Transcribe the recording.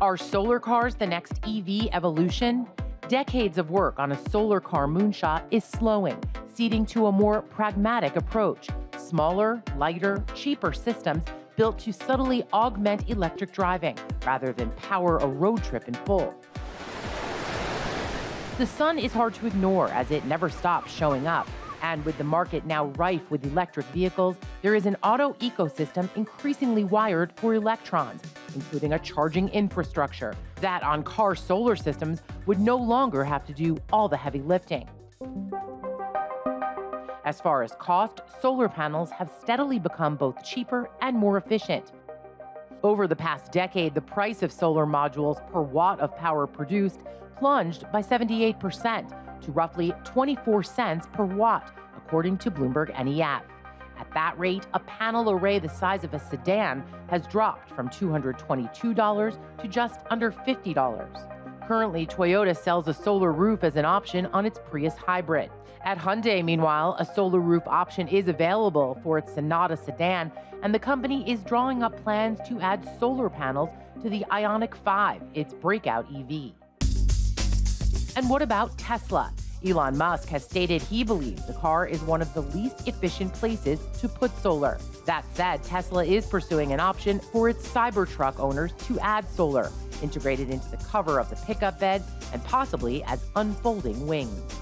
Are solar cars the next EV evolution? Decades of work on a solar car moonshot is slowing, ceding to a more pragmatic approach smaller, lighter, cheaper systems built to subtly augment electric driving rather than power a road trip in full. The sun is hard to ignore as it never stops showing up. And with the market now rife with electric vehicles, there is an auto ecosystem increasingly wired for electrons, including a charging infrastructure that on car solar systems would no longer have to do all the heavy lifting. As far as cost, solar panels have steadily become both cheaper and more efficient. Over the past decade, the price of solar modules per watt of power produced plunged by 78% to roughly 24 cents per watt, according to Bloomberg NEF. At that rate, a panel array the size of a sedan has dropped from $222 to just under $50. Currently, Toyota sells a solar roof as an option on its Prius hybrid. At Hyundai, meanwhile, a solar roof option is available for its Sonata sedan, and the company is drawing up plans to add solar panels to the Ioniq 5, its breakout EV. And what about Tesla? Elon Musk has stated he believes the car is one of the least efficient places to put solar. That said, Tesla is pursuing an option for its Cybertruck owners to add solar, integrated into the cover of the pickup bed and possibly as unfolding wings.